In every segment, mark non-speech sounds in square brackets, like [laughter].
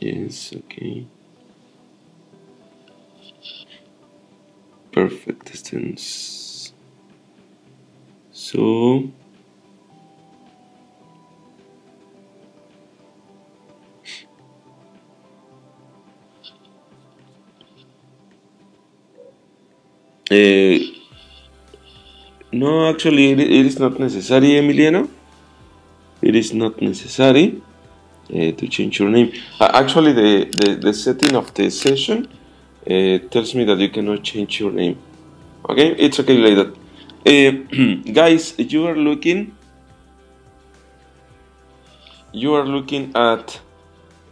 Yes, okay. Perfect distance. So uh, no, actually, it, is not necessary, Emiliano. It is not necessary to change your name. Uh, actually, the, the, the setting of the session uh, tells me that you cannot change your name. Okay, it's okay like that. Uh, [clears throat] guys, you are looking. You are looking at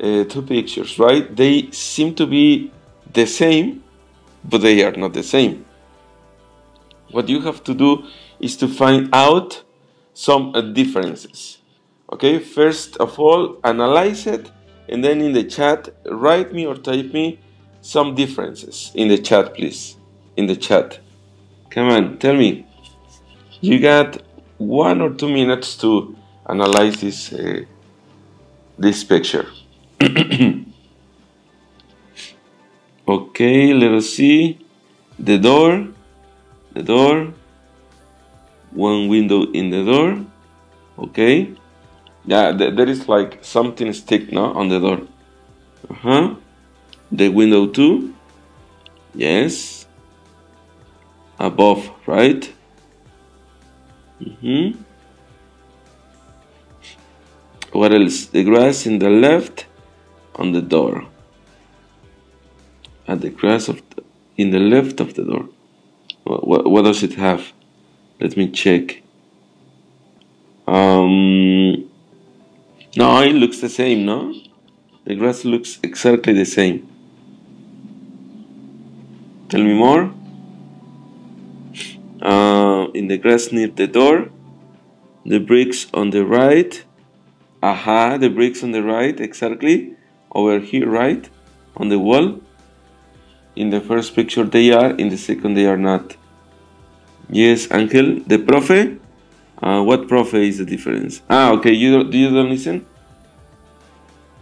uh, two pictures, right? They seem to be the same, but they are not the same. What you have to do is to find out some uh, differences. Okay, first of all, analyze it, and then in the chat, write me or type me some differences in the chat, please. In the chat. Come on, tell me. You got one or two minutes to analyze this uh, this picture. [coughs] okay, let us see. The door, the door, one window in the door. Okay, yeah, th there is like something stick now on the door. Uh huh. The window too. Yes. Above, right? Mm-hmm. What else? The grass in the left on the door. At the grass of the, in the left of the door. What, what, what does it have? Let me check. Um, no, it looks the same, no? The grass looks exactly the same. Tell me more. Uh, in the grass near the door, the bricks on the right. Aha, the bricks on the right, exactly. Over here, right? On the wall. In the first picture they are, in the second they are not. Yes, Angel. The profe? Uh, what profe is the difference? Ah, okay, you don't, you don't listen?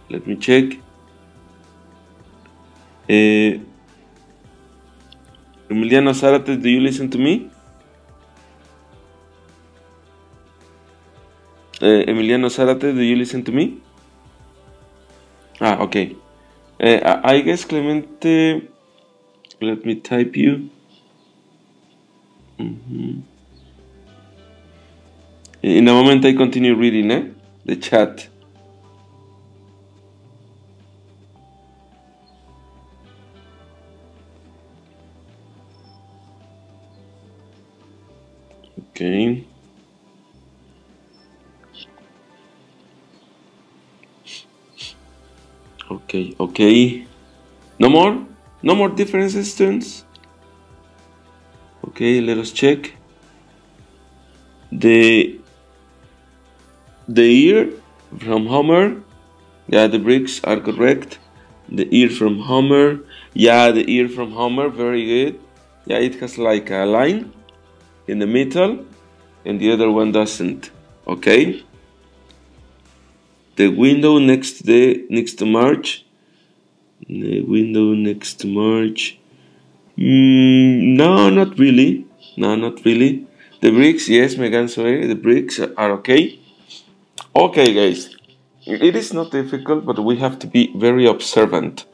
Let me check. Uh, Emiliano Zarate, do you listen to me? Uh, Emiliano Zarate, do you listen to me? Ah, okay. Uh, I guess Clemente, let me type you. Mm -hmm. In a moment, I continue reading eh? the chat. Okay. Okay, okay. No more? No more differences, students? Okay, let us check. The the ear from Homer. Yeah, the bricks are correct. The ear from Homer. Yeah, the ear from Homer. Very good. Yeah, it has like a line in the middle and the other one doesn't. Okay. The window next the next to Marge. The window next to Marge. Mm, no, not really. No, not really. The bricks, yes, Megan, sorry, the bricks are okay. Okay, guys, it is not difficult, but we have to be very observant,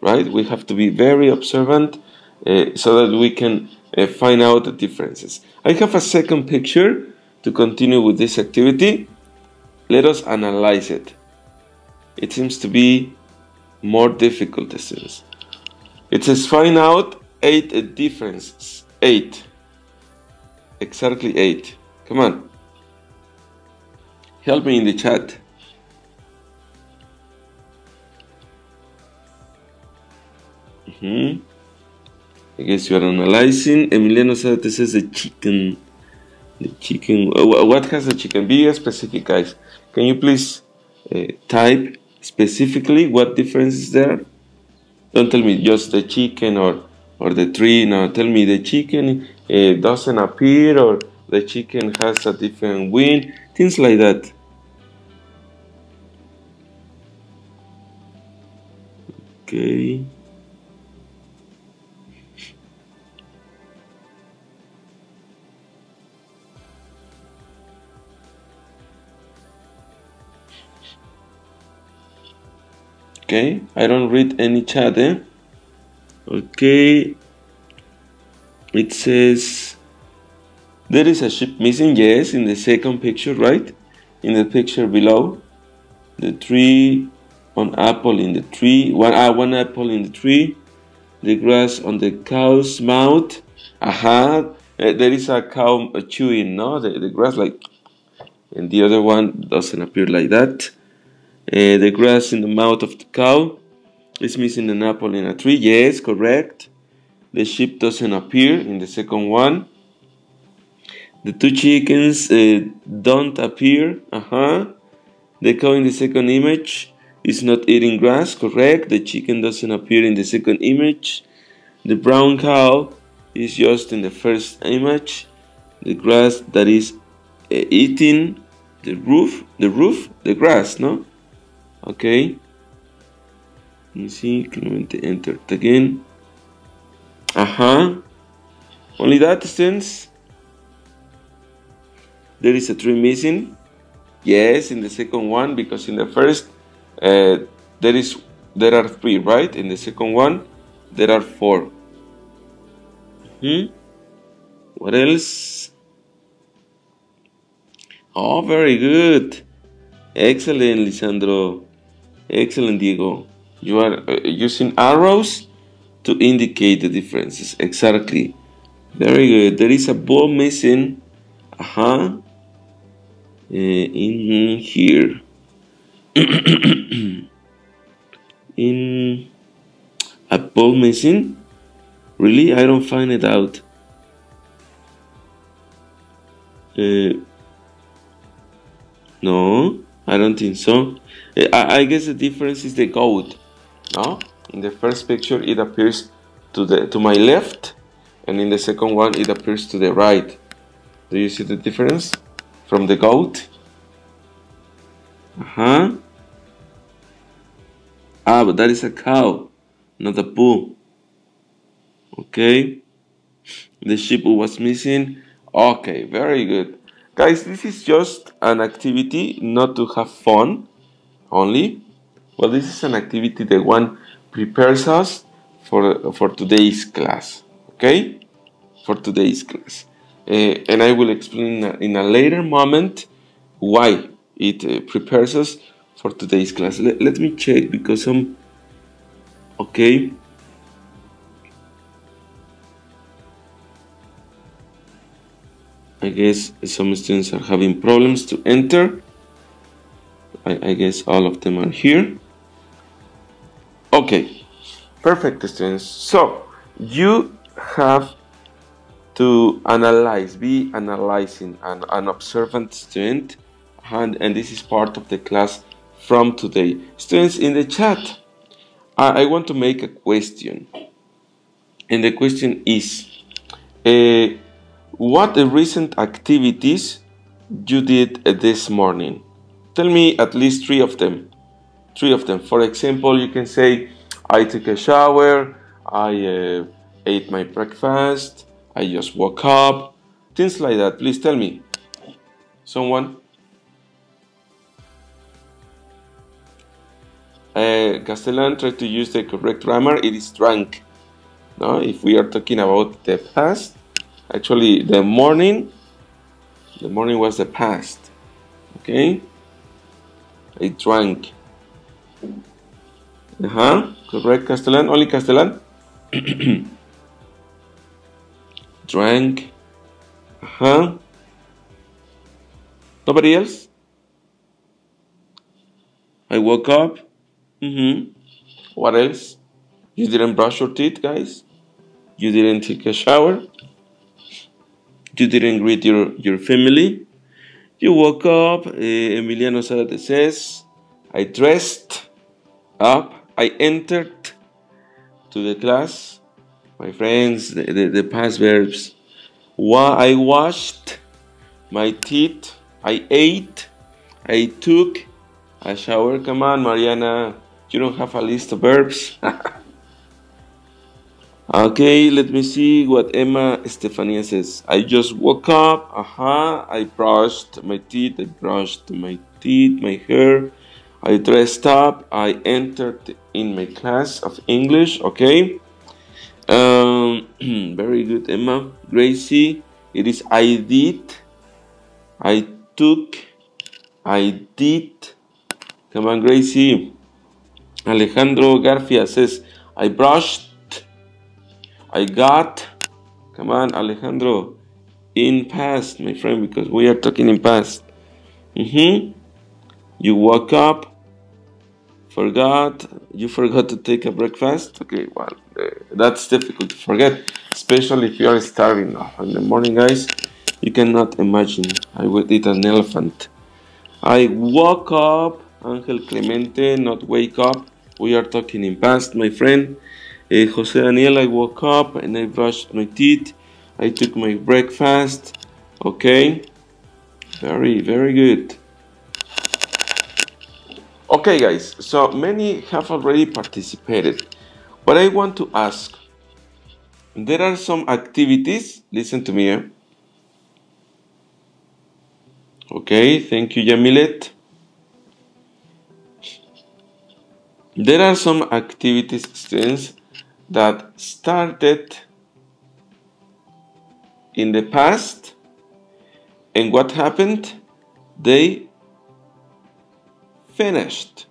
right? We have to be very observant uh, so that we can uh, find out the differences. I have a second picture to continue with this activity. Let us analyze it. It seems to be more difficult, students. It says find out eight differences. Eight. Exactly eight. Come on. Help me in the chat. Mm -hmm. I guess you are analyzing. Emiliano Zárate says the chicken. The chicken. What has the chicken? Be specific, guys. Can you please uh, type specifically what difference is there? Don't tell me just the chicken or or the tree. No, tell me the chicken uh, doesn't appear or the chicken has a different wing. Things like that. Okay. Okay, I don't read any chat, eh? Okay. It says there is a ship missing, yes, in the second picture, right? In the picture below. The tree, one apple in the tree, one, uh, one apple in the tree, the grass on the cow's mouth. Aha, uh, there is a cow chewing, no? The, the grass, like, and the other one doesn't appear like that. Uh, the grass in the mouth of the cow is missing an apple in a tree. Yes, correct. The sheep doesn't appear in the second one. The two chickens uh, don't appear. Uh huh. The cow in the second image is not eating grass. Correct. The chicken doesn't appear in the second image. The brown cow is just in the first image. The grass that is uh, eating the roof, the roof, the grass, no? Okay me see can enter it again? Uh-huh only that sense. There is a tree missing. Yes in the second one because in the first uh, there is there are three right? In the second one there are four. Hmm? What else? Oh very good. Excellent lisandro Excellent, Diego. You are uh, using arrows to indicate the differences. Exactly. Very good. There is a ball missing. Uh huh. Uh, in here. [coughs] in a ball missing? Really? I don't find it out. Uh, no, I don't think so. I, I guess the difference is the goat. No, in the first picture it appears to the to my left, and in the second one it appears to the right. Do you see the difference from the goat? Uh huh. Ah, but that is a cow, not a bull. Okay. The sheep was missing. Okay, very good. Guys, this is just an activity not to have fun only? Well, this is an activity that one prepares us for, for today's class, okay? For today's class. Uh, and I will explain in a later moment why it uh, prepares us for today's class. Let, let me check because I'm okay. I guess some students are having problems to enter. I, I guess all of them are here. Okay, perfect students. So you have to analyze, be analyzing an, an observant student and, and this is part of the class from today. Students in the chat, I, I want to make a question. And the question is, uh, what the recent activities you did this morning? Tell me at least three of them. Three of them. For example, you can say, I took a shower, I uh, ate my breakfast, I just woke up, things like that. Please tell me. Someone? Uh, Castellan tried to use the correct grammar. It is drunk. No, if we are talking about the past, actually the morning, the morning was the past. Okay. I drank. Huh. Correct, Castellan. Only Castellan. [coughs] drank. Huh. Nobody else? I woke up. Mm hmm. What else? You didn't brush your teeth, guys? You didn't take a shower? You didn't greet your, your family? You woke up, uh, Emiliano Zárate says, I dressed up, I entered to the class. My friends, the, the, the past verbs. Wa I washed my teeth, I ate, I took a shower. Come on, Mariana. You don't have a list of verbs. [laughs] okay, let me see what Emma Stefania says. I just woke up. Aha, I brushed my teeth. I brushed my teeth, my hair. I dressed up. I entered in my class of English. Okay. Um, [clears throat] very good, Emma. Gracie, it is I did. I took. I did. Come on, Gracie. Alejandro Garcia says, I brushed. I got. Come on, Alejandro. In past, my friend, because we are talking in past. Mm-hmm. You woke up forgot you forgot to take a breakfast okay well uh, that's difficult to forget especially if you are starving in the morning guys you cannot imagine i would eat an elephant i woke up angel clemente not wake up we are talking in past my friend uh, jose daniel i woke up and i brushed my teeth i took my breakfast okay very very good Okay, guys, so many have already participated, but I want to ask there are some activities, listen to me. Eh? Okay, thank you, Yamilet. There are some activities, students, that started in the past, and what happened? They finished.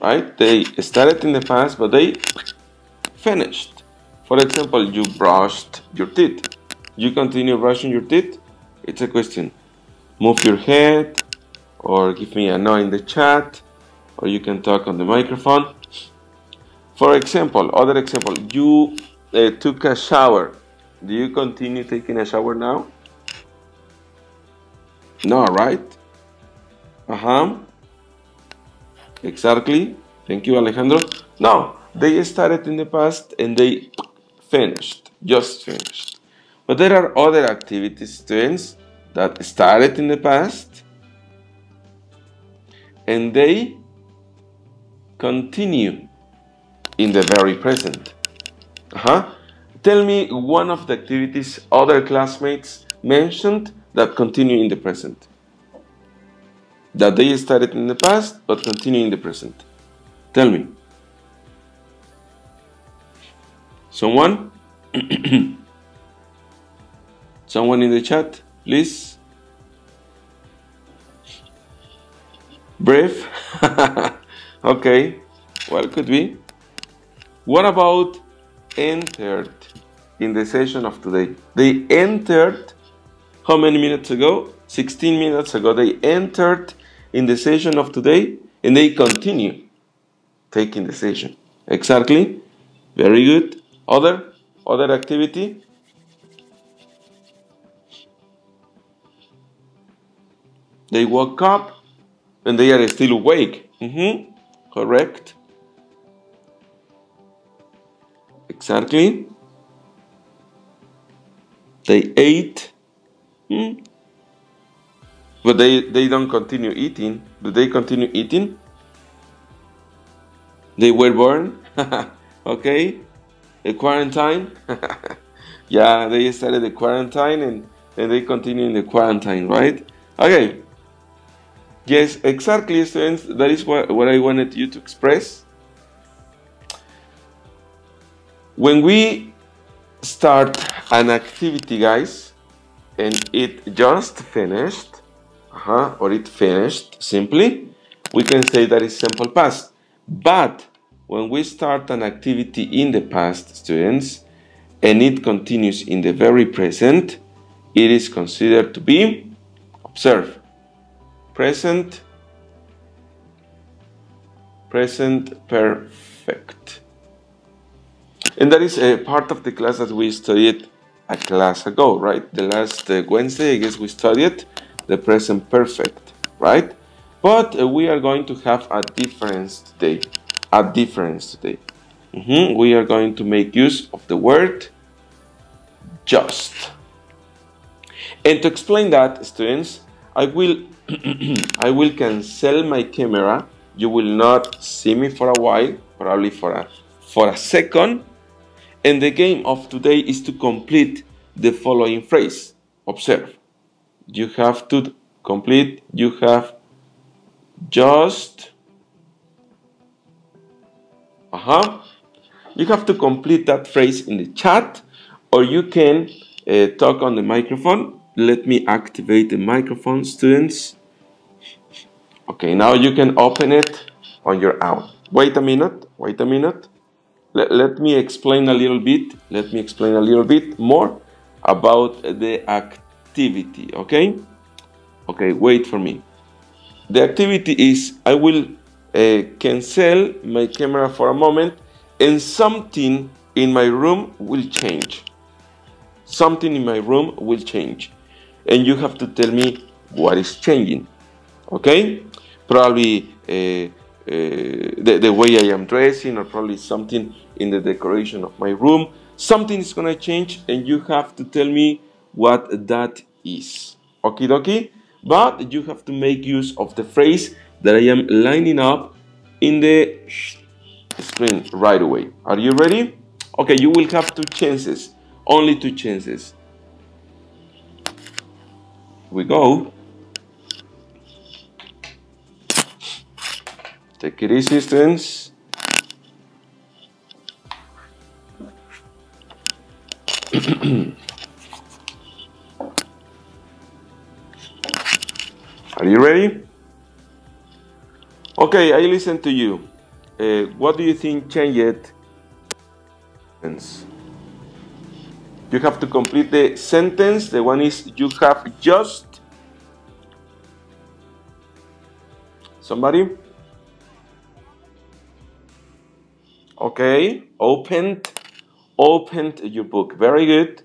Right? They started in the past, but they finished. For example, you brushed your teeth. You continue brushing your teeth? It's a question. Move your head, or give me a no in the chat, or you can talk on the microphone. For example, other example, you uh, took a shower. Do you continue taking a shower now? No, right? Uh-huh. Exactly. Thank you, Alejandro. No, they started in the past and they finished, just finished. But there are other activities, students, that started in the past and they continue in the very present. Uh-huh. Tell me one of the activities other classmates mentioned that continue in the present that they started in the past but continue in the present? Tell me. Someone? [clears throat] Someone in the chat, please? Brave? [laughs] okay, well, could be. What about entered in the session of today? They entered how many minutes ago? 16 minutes ago. They entered in the session of today and they continue taking the session. Exactly. Very good. Other other activity. They woke up and they are still awake. Mm-hmm. Correct. Exactly. They ate. Hmm. But they, they don't continue eating. Do they continue eating? They were born? [laughs] okay. A quarantine? [laughs] yeah, they started the quarantine and, and they continue in the quarantine, right? Okay. Yes, exactly, students. That is what, what I wanted you to express. When we start an activity, guys, and it just finished, uh-huh, or it finished simply, we can say that is simple past. But when we start an activity in the past, students, and it continues in the very present, it is considered to be, observe, present, present perfect. And that is a part of the class that we studied a class ago, right? The last uh, Wednesday, I guess we studied the present perfect, right? But uh, we are going to have a difference today. A difference today. Mm -hmm. We are going to make use of the word just. And to explain that, students, I will [clears throat] I will cancel my camera you will not see me for a while, probably for a for a second. And the game of today is to complete the following phrase. Observe. You have to complete, you have just uh-huh. You have to complete that phrase in the chat or you can uh, talk on the microphone. Let me activate the microphone, students. Okay, now you can open it on your own. Wait a minute, wait a minute. Let, let me explain a little bit, let me explain a little bit more about the activity, okay? Okay, wait for me. The activity is I will uh, cancel my camera for a moment and something in my room will change. Something in my room will change. And you have to tell me what is changing. Okay? Probably uh, uh, the, the way I am dressing, or probably something in the decoration of my room. Something is going to change, and you have to tell me what that is. Okie dokie? But you have to make use of the phrase that I am lining up in the screen right away. Are you ready? Okay, you will have two chances, only two chances. we go. Take it easy, students. [clears throat] Are you ready? Okay, I listen to you. Uh, what do you think changed? You have to complete the sentence. The one is you have just. Somebody? Okay, opened, opened your book. Very good.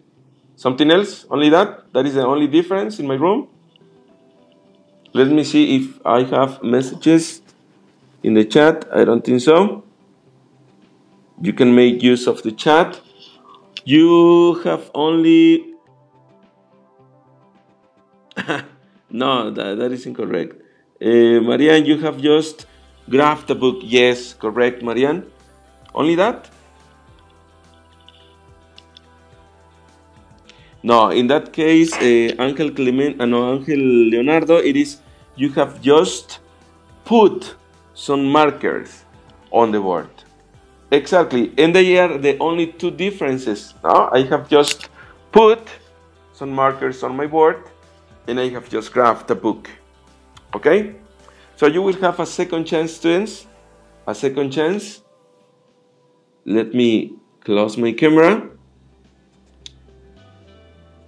Something else? Only that? That is the only difference in my room? Let me see if I have messages in the chat? I don't think so. You can make use of the chat. You have only. [laughs] no, that, that is incorrect. Uh, Marianne, you have just grabbed the book. Yes, correct, Marianne. Only that? No, in that case, uh, Angel Clement, uh, no, Angel Leonardo, it is you have just put some markers on the board. Exactly, and they are the only two differences. No? I have just put some markers on my board and I have just graphed a book. Okay? So you will have a second chance, students. A second chance. Let me close my camera.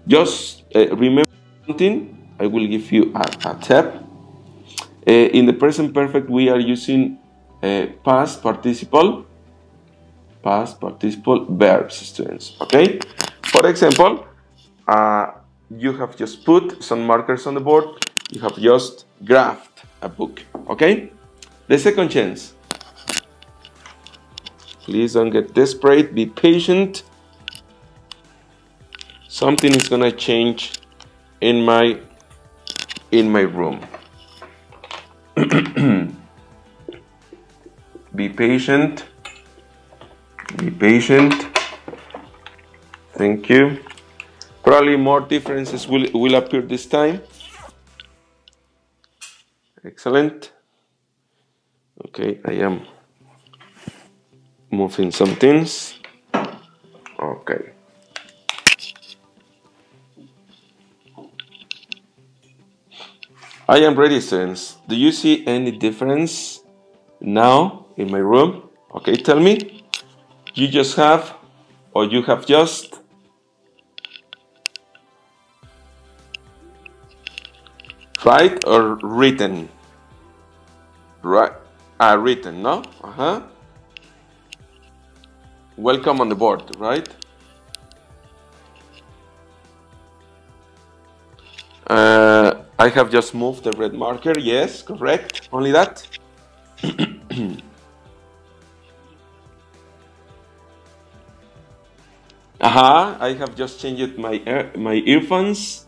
Just uh, remember something. I will give you a, a tap. Uh, in the present perfect, we are using uh, past participle, past participle verbs, students. Okay. For example, uh, you have just put some markers on the board. You have just graphed a book. Okay. The second chance. Please don't get desperate. Be patient. Something is gonna change in my in my room. [clears throat] Be patient. Be patient. Thank you. Probably more differences will, will appear this time. Excellent. Okay, I am moving some things. Okay. I am ready, students. Do you see any difference now in my room? Okay, tell me. You just have, or you have just. Right or written? Right. Ah, written, no? Uh huh. Welcome on the board, right? Uh, I have just moved the red marker. Yes, correct. Only that. [clears throat] Aha, I have just changed my ear, my earphones.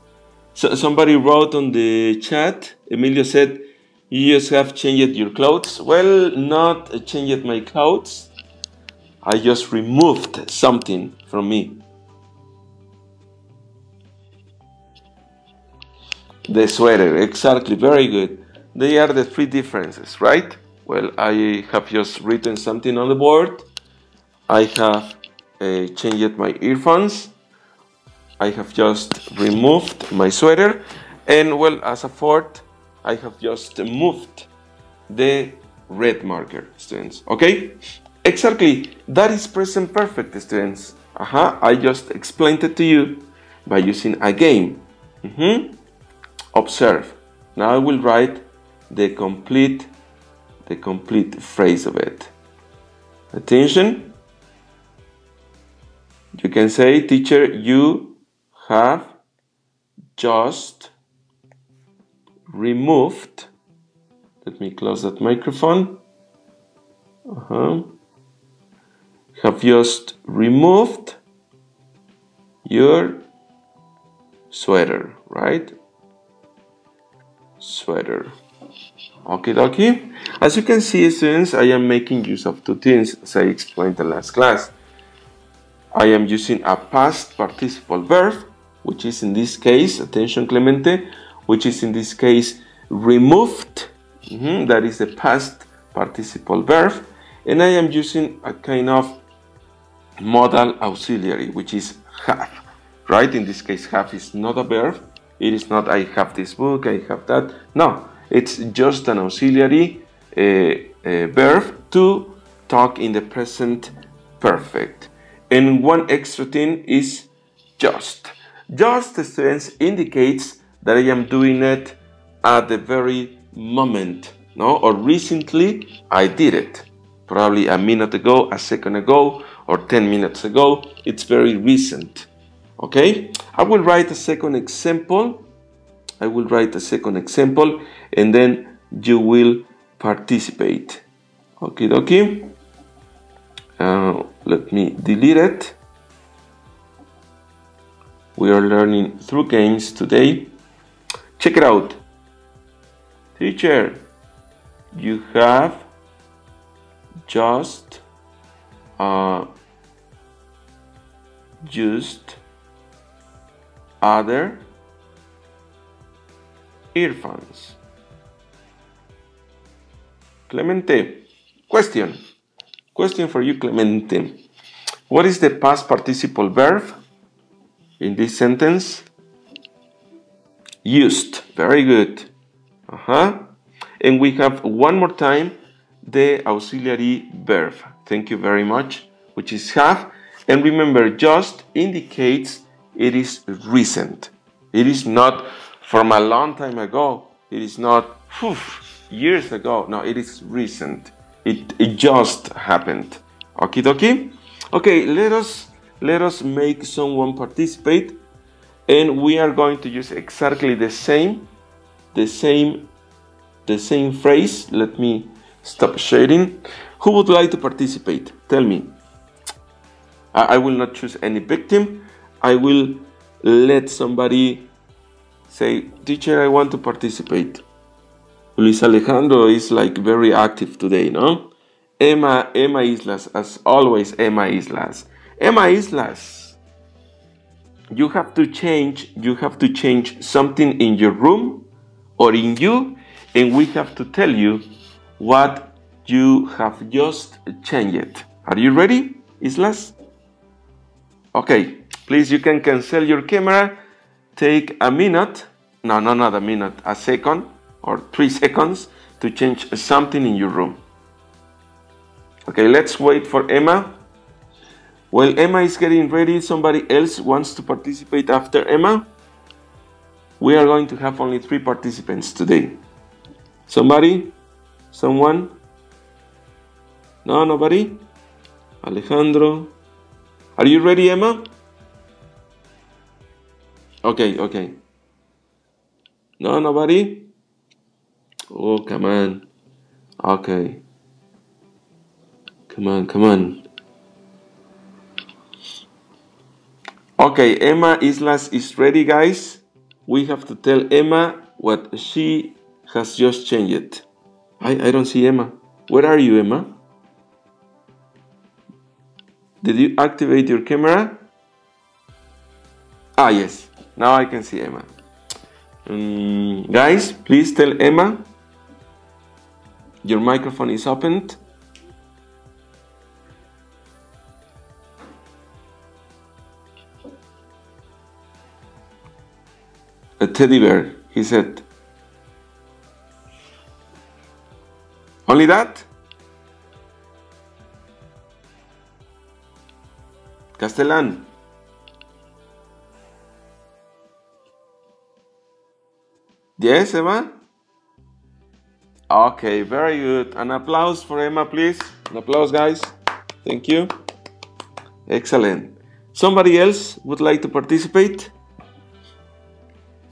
So somebody wrote on the chat, Emilio said, You just have changed your clothes. Well, not changed my clothes. I just removed something from me. The sweater, exactly, very good. They are the three differences, right? Well, I have just written something on the board. I have uh, changed my earphones. I have just removed my sweater. And well, as a fourth, I have just moved the red marker, students. Okay? Exactly. That is present perfect, students. Uh -huh. I just explained it to you by using a game. Mm -hmm. Observe. Now I will write the complete the complete phrase of it. Attention. You can say, teacher, you have just removed. Let me close that microphone. Uh-huh. Have just removed your sweater, right? Sweater. Okay, dokie. As you can see, students, I am making use of two things as I explained the last class. I am using a past participle verb, which is in this case, attention Clemente, which is in this case removed. Mm -hmm, that is the past participle verb. And I am using a kind of modal auxiliary, which is have. Right? In this case, have is not a verb. It is not I have this book, I have that. No, it's just an auxiliary uh, uh, verb to talk in the present perfect. And one extra thing is just. Just, students, indicates that I am doing it at the very moment, no? Or recently I did it. Probably a minute ago, a second ago, or 10 minutes ago. It's very recent. Okay? I will write a second example I will write a second example and then you will participate. Okay, dokie. Uh, let me delete it. We are learning through games today. Check it out. Teacher, you have just uh, used other earphones. Clemente, question. Question for you, Clemente. What is the past participle verb in this sentence? Used. Very good. Uh huh. And we have one more time the auxiliary verb. Thank you very much, which is have. And remember, just indicates it is recent. It is not from a long time ago. It is not whew, years ago. No, it is recent. It, it just happened. Okie dokie? Okay, let us let us make someone participate and we are going to use exactly the same the same the same phrase. Let me stop sharing. Who would like to participate? Tell me. I, I will not choose any victim. I will let somebody say, teacher, I want to participate. Luis Alejandro is like very active today, no? Emma, Emma Islas, as always, Emma Islas. Emma Islas, you have to change, you have to change something in your room or in you, and we have to tell you what you have just changed. Are you ready, Islas? Okay, please, you can cancel your camera take a minute, no, no, not a minute, a second or three seconds to change something in your room. Okay, let's wait for Emma. While Emma is getting ready, somebody else wants to participate after Emma. We are going to have only three participants today. Somebody? Someone? No, nobody? Alejandro? Are you ready, Emma? Okay, okay. No, nobody? Oh, come on. Okay. Come on, come on. Okay, Emma Islas is ready, guys. We have to tell Emma what she has just changed. I, I don't see Emma. Where are you, Emma? Did you activate your camera? Ah, yes. Now I can see Emma. Um, guys, please tell Emma your microphone is opened. A teddy bear, he said. Only that? Castellan. Yes, Emma? Okay, very good. An applause for Emma, please. An applause, guys. Thank you. Excellent. Somebody else would like to participate?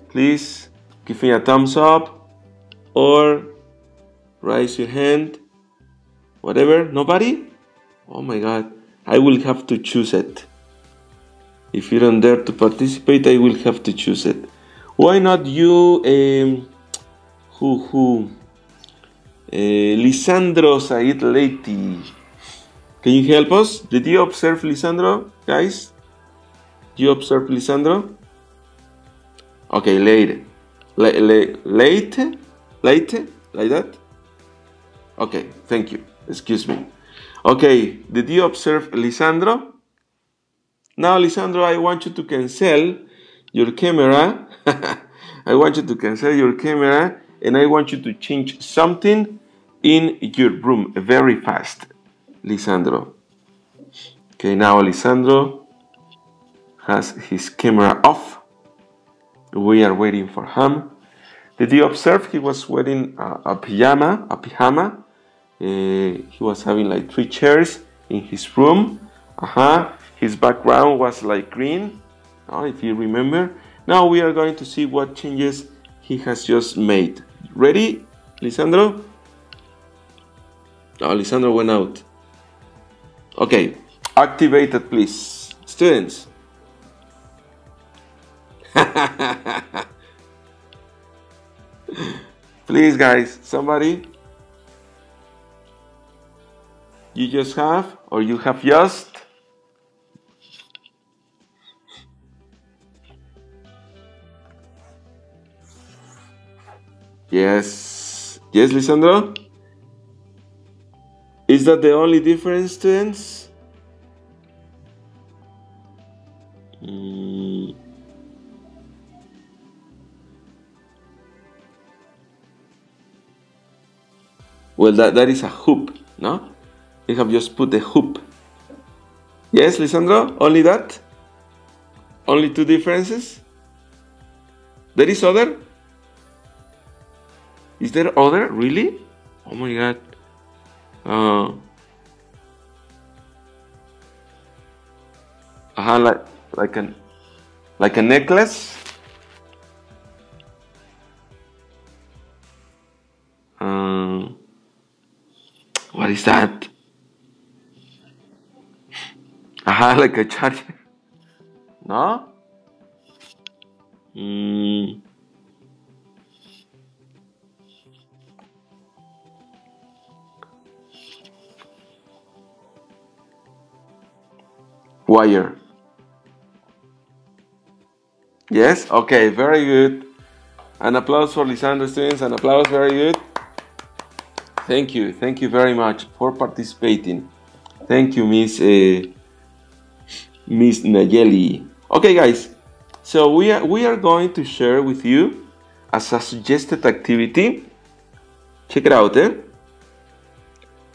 Please give me a thumbs up or raise your hand. Whatever. Nobody? Oh my god. I will have to choose it. If you don't dare to participate, I will have to choose it. Why not you, um, who, who? Uh, Lisandro Said. Can you help us? Did you observe Lisandro, guys? Did you observe Lisandro? Okay, late. Late, late, late, like that? Okay, thank you. Excuse me. Okay, did you observe Lisandro? Now, Lisandro, I want you to cancel your camera. [laughs] I want you to cancel your camera and I want you to change something in your room very fast, Lisandro. Okay, now Lisandro has his camera off. We are waiting for him. Did you observe he was wearing a, a pajama, a pajama? Uh, he was having like three chairs in his room. Uh-huh. His background was like green, oh, if you remember. Now we are going to see what changes he has just made. Ready, Lisandro? Oh, Lisandro went out. Okay, activated, please. Students. [laughs] please, guys, somebody. You just have, or you have just. Yes. Yes, Lisandro? Is that the only difference, students? Mm. Well, that, that is a hoop, no? You have just put the hoop. Yes, Lisandro? Only that? Only two differences? There is other? Is there other? Really? Oh my god. Uh, uh like like an like a necklace. Uh, what is that? Aha, [laughs] like a charger. No? Mm. Wire. Yes? Okay, very good. An applause for Lisandro students, an applause, very good. Thank you, thank you very much for participating. Thank you, Miss uh, Miss Nayeli. Okay, guys, so we are, we are going to share with you as a suggested activity. Check it out, eh?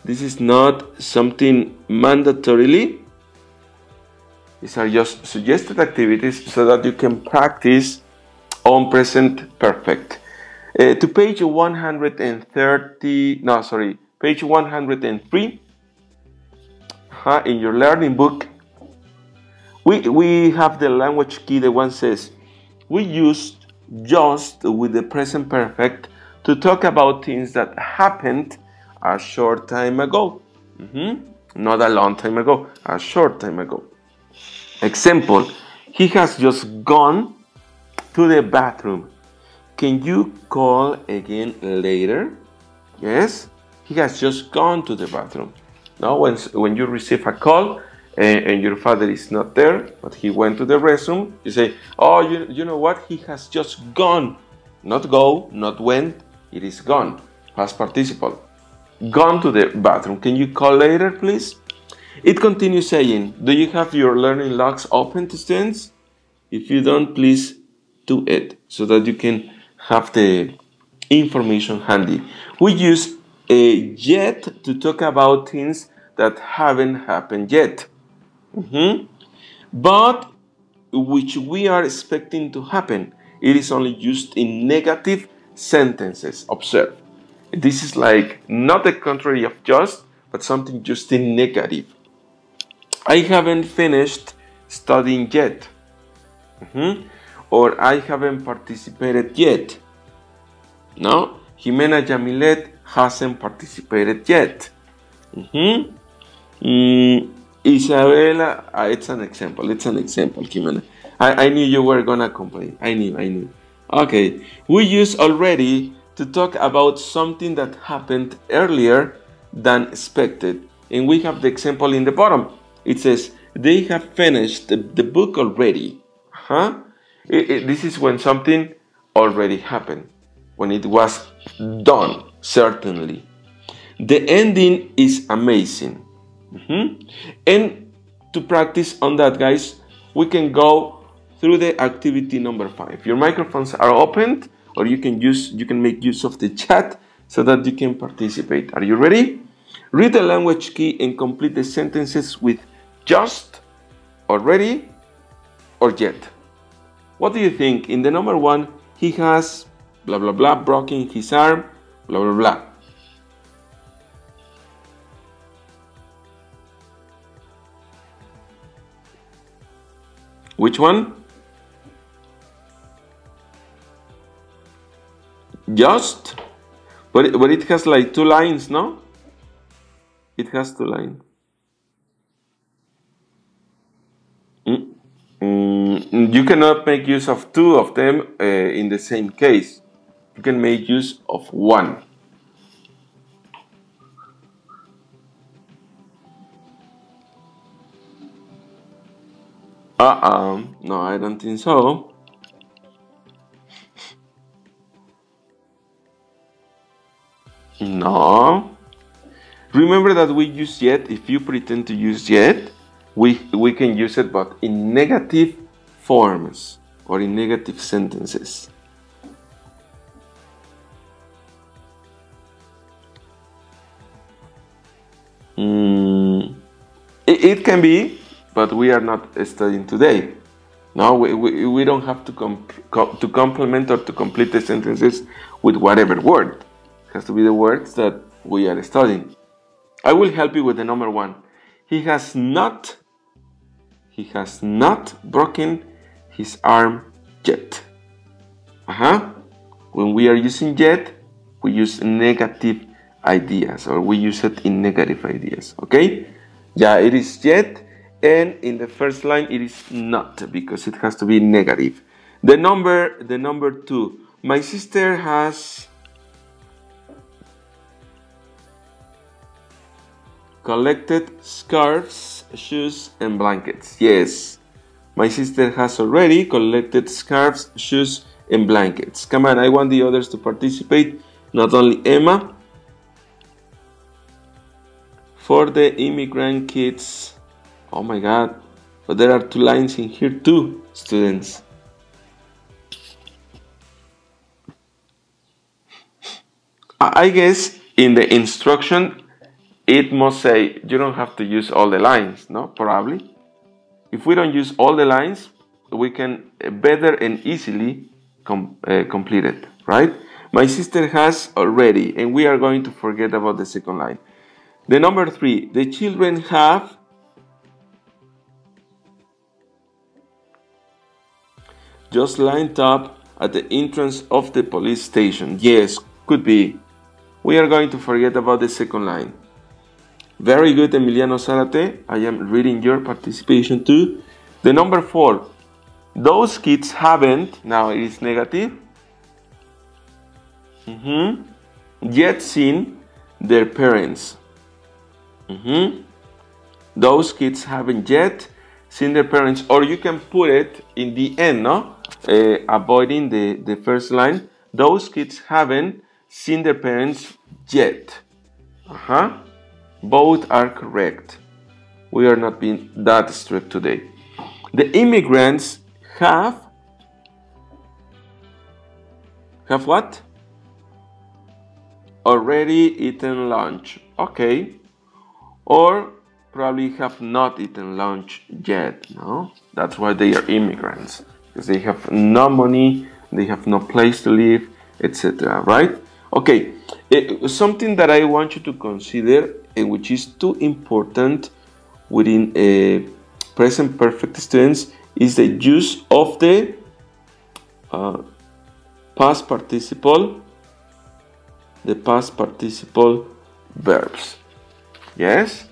This is not something mandatorily these are just suggested activities so that you can practice on present perfect. Uh, to page 130, no, sorry, page 103 uh, in your learning book, we, we have the language key, the one says, we used just with the present perfect to talk about things that happened a short time ago. Mm -hmm. Not a long time ago, a short time ago. Example, he has just gone to the bathroom. Can you call again later? Yes, he has just gone to the bathroom. Now, when, when you receive a call and, and, your father is not there, but he went to the restroom, you say, Oh, you, you know what? He has just gone. Not go, not went, it is gone. Past participle. Gone to the bathroom. Can you call later, please? It continues saying, Do you have your learning logs open to students? If you don't, please do it so that you can have the information handy. We use a yet to talk about things that haven't happened yet. Mm-hmm. But which we are expecting to happen. It is only used in negative sentences. Observe. This is like not the contrary of just, but something just in negative. I haven't finished studying yet. Mm-hmm. Or I haven't participated yet. No, Jimena Yamilet hasn't participated yet. Mm-hmm. Mm, Isabella, uh, it's an example. It's an example, Jimena. I, I knew you were gonna complain. I knew, I knew. Okay, we use already to talk about something that happened earlier than expected. And we have the example in the bottom. It says, they have finished the, the book already. Huh? It, it, this is when something already happened, when it was done, certainly. The ending is amazing. Mm-hmm. And to practice on that, guys, we can go through the activity number five. Your microphones are opened, or you can use you can make use of the chat so that you can participate. Are you ready? Read the language key and complete the sentences with just, already, or yet. What do you think? In the number one, he has blah blah blah broken his arm, blah blah blah. Which one? Just, but it, but it has like two lines, no? It has two lines. Mm, you cannot make use of two of them uh, in the same case. You can make use of one. Uh-uh. No, I don't think so. No. Remember that we use yet. If you pretend to use yet, we, we can use it, but in negative forms or in negative sentences. Mm, it, it, can be, but we are not studying today. No, we, we, we don't have to, comp to complement or to complete the sentences with whatever word. It has to be the words that we are studying. I will help you with the number one. He has not, he has not broken his arm yet. Uh-huh. When we are using yet, we use negative ideas or we use it in negative ideas. Okay? Yeah, it is yet, and in the first line it is not because it has to be negative. The number, the number two. My sister has collected scarves, shoes, and blankets. Yes, my sister has already collected scarves, shoes, and blankets. Come on, I want the others to participate, not only Emma. For the immigrant kids, oh my god, but there are two lines in here too, students. I guess in the instruction it must say you don't have to use all the lines, no? Probably. If we don't use all the lines, we can better and easily com uh, complete it, right? My sister has already, and we are going to forget about the second line. The number three, the children have just lined up at the entrance of the police station. Yes, could be. We are going to forget about the second line. Very good, Emiliano Zarate. I am reading your participation too. The number four, those kids haven't, now it is negative, mm-hmm, yet seen their parents. Mm-hmm. Those kids haven't yet seen their parents, or you can put it in the end, no? Uh, avoiding the, the first line. Those kids haven't seen their parents yet. Uh-huh. Both are correct. We are not being that strict today. The immigrants have have what? Already eaten lunch. Okay. Or probably have not eaten lunch yet. No? That's why they are immigrants. Because they have no money, they have no place to live, etc. Right? Okay. Uh, something that I want you to consider, uh, which is too important within a present perfect students, is the use of the uh, past participle the past participle verbs. Yes?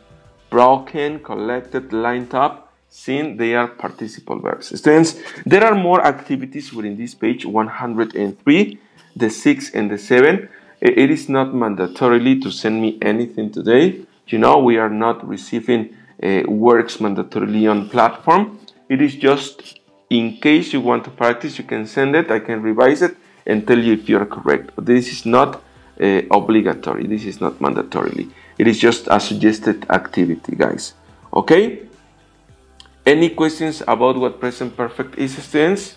Broken collected lined up seen they are participle verbs. Students there are more activities within this page 103 the 6 and the 7 it is not mandatorily to send me anything today you know we are not receiving uh, works mandatorily on platform it is just in case you want to practice you can send it i can revise it and tell you if you are correct. This is not uh, obligatory. This is not mandatorily. It is just a suggested activity, guys. Okay? Any questions about what present perfect is, students?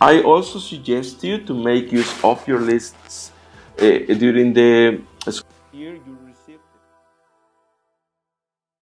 I also suggest you to make use of your lists Eh, during the school year.